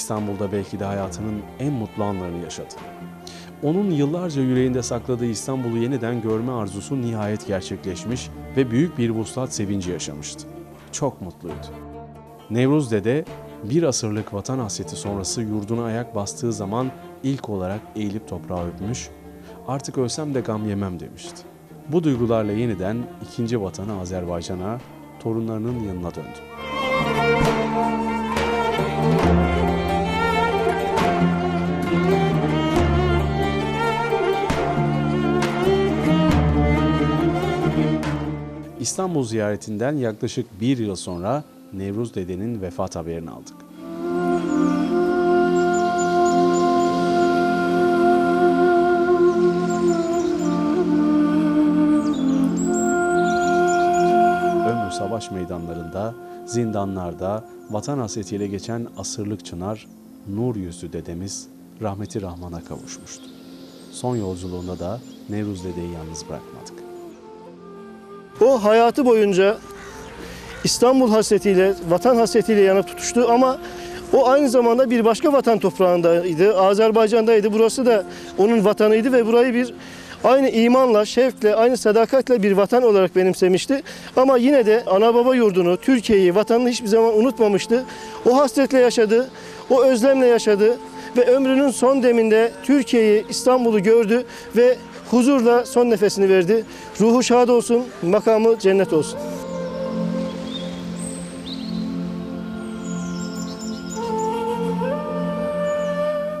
İstanbul'da belki de hayatının en mutlu anlarını yaşadı. Onun yıllarca yüreğinde sakladığı İstanbul'u yeniden görme arzusu nihayet gerçekleşmiş ve büyük bir vuslat sevinci yaşamıştı. Çok mutluydu. Nevruz Dede bir asırlık vatan hasreti sonrası yurduna ayak bastığı zaman ilk olarak eğilip toprağı öpmüş, artık ölsem de gam yemem demişti. Bu duygularla yeniden ikinci vatanı Azerbaycan'a, torunlarının yanına döndü. İstanbul ziyaretinden yaklaşık bir yıl sonra Nevruz dedenin vefat haberini aldık. Ömrü savaş meydanlarında, zindanlarda, vatan hasretiyle geçen asırlık çınar, nur yüzlü dedemiz rahmeti rahmana kavuşmuştu. Son yolculuğunda da Nevruz dedeyi yalnız bırakmadık. O hayatı boyunca İstanbul hasretiyle, vatan hasretiyle yanıp tutuştu ama o aynı zamanda bir başka vatan toprağındaydı. Azerbaycan'daydı. Burası da onun vatanıydı ve burayı bir aynı imanla, şevkle, aynı sadakatle bir vatan olarak benimsemişti. Ama yine de ana baba yurdunu, Türkiye'yi, vatanını hiçbir zaman unutmamıştı. O hasretle yaşadı, o özlemle yaşadı ve ömrünün son deminde Türkiye'yi, İstanbul'u gördü ve huzurla son nefesini verdi. Ruhu şad olsun, makamı cennet olsun.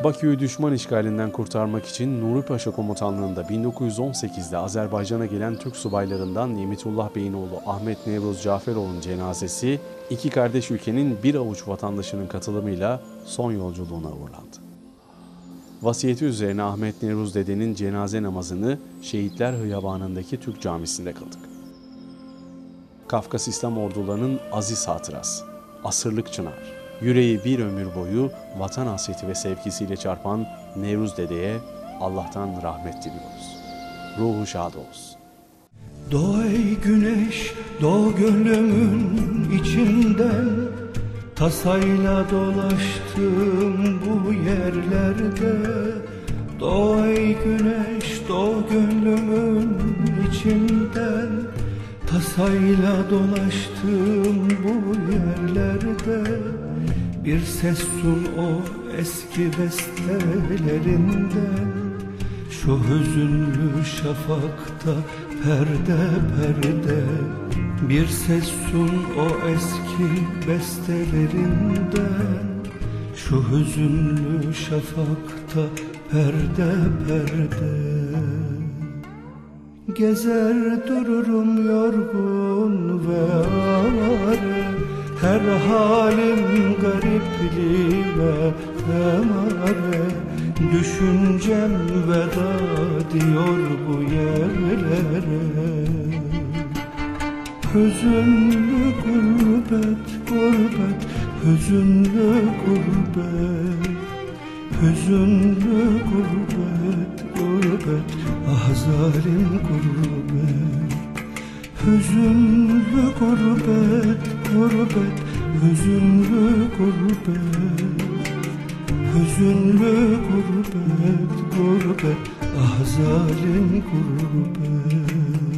Bakü'yü düşman işgalinden kurtarmak için Nuri Paşa Komutanlığı'nda 1918'de Azerbaycan'a gelen Türk subaylarından Nimetullah Bey'in oğlu Ahmet Nevruz Caferoğlu'nun cenazesi iki kardeş ülkenin bir avuç vatandaşının katılımıyla son yolculuğuna uğurlandı. Vasiyeti üzerine Ahmet Nevruz dedenin cenaze namazını Şehitler Hıyabanı'ndaki Türk camisinde kıldık. Kafkas İslam ordularının aziz hatırası, asırlık çınar, yüreği bir ömür boyu vatan hasreti ve sevgisiyle çarpan Nevruz Dede'ye Allah'tan rahmet diliyoruz. Ruhu şad olsun. Doğ güneş, doğ gönlümün içinden Tasayla dolaştım bu yerlerde. Doğ ey güneş, doğ gönlümün içinden. Tasayla dolaştım bu yerlerde. Bir ses sun o eski bestelerinden Şu hüzünlü şafakta perde perde Bir ses sun o eski bestelerinden. Şu hüzünlü şafakta perde perde. Gezer dururum yorgun ve ağrı Her halim garipli ve emare Düşüncem veda diyor bu yerlere Hüzünlü gurbet, gurbet, hüzünlü gurbet. Hüzünlü gurbet, gurbet, ah zalim gurbet. Hüzünlü gurbet, gurbet, hüzünlü gurbet. Hüzünlü gurbet, gurbet, ah zalim gurbet